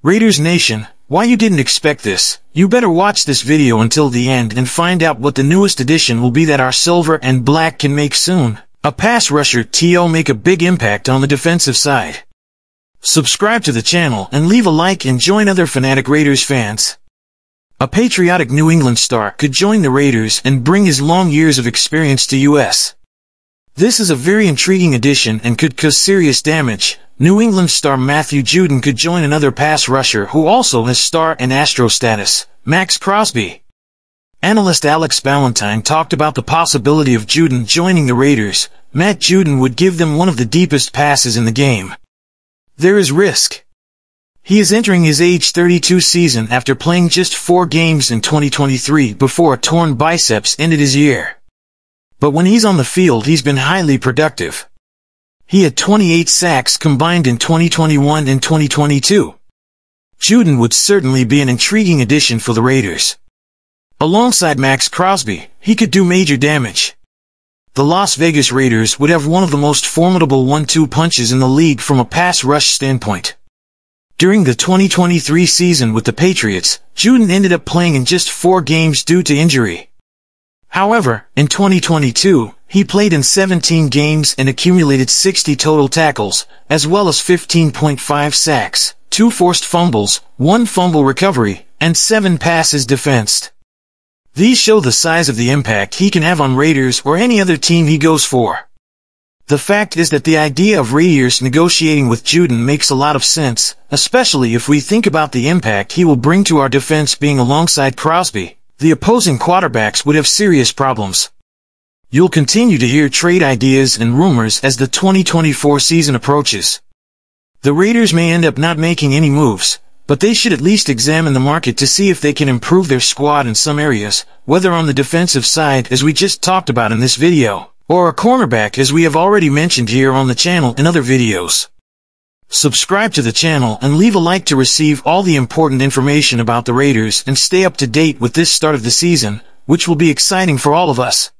Raiders Nation, why you didn't expect this? You better watch this video until the end and find out what the newest addition will be that our silver and black can make soon. A pass rusher TO make a big impact on the defensive side. Subscribe to the channel and leave a like and join other Fanatic Raiders fans. A patriotic New England star could join the Raiders and bring his long years of experience to U.S. This is a very intriguing addition and could cause serious damage, New England star Matthew Judon could join another pass rusher who also has star and Astro status, Maxx Crosby. Analyst Alex Ballentine talked about the possibility of Judon joining the Raiders. Matt Judon would give them one of the deepest passes in the game. There is risk. He is entering his age 32 season after playing just four games in 2023 before a torn biceps ended his year. But when he's on the field he's been highly productive. He had 28 sacks combined in 2021 and 2022. Judon would certainly be an intriguing addition for the Raiders. Alongside Maxx Crosby, he could do major damage. The Las Vegas Raiders would have one of the most formidable one-two punches in the league from a pass rush standpoint. During the 2023 season with the Patriots, Judon ended up playing in just four games due to injury. However, in 2022, he played in 17 games and accumulated 60 total tackles, as well as 15.5 sacks, 2 forced fumbles, 1 fumble recovery, and 7 passes defensed. These show the size of the impact he can have on Raiders or any other team he goes for. The fact is that the idea of Raiders negotiating with Judon makes a lot of sense, especially if we think about the impact he will bring to our defense being alongside Crosby. The opposing quarterbacks would have serious problems. You'll continue to hear trade ideas and rumors as the 2024 season approaches. The Raiders may end up not making any moves, but they should at least examine the market to see if they can improve their squad in some areas, whether on the defensive side as we just talked about in this video, or a cornerback as we have already mentioned here on the channel in other videos. Subscribe to the channel and leave a like to receive all the important information about the Raiders and stay up to date with this start of the season, which will be exciting for all of us.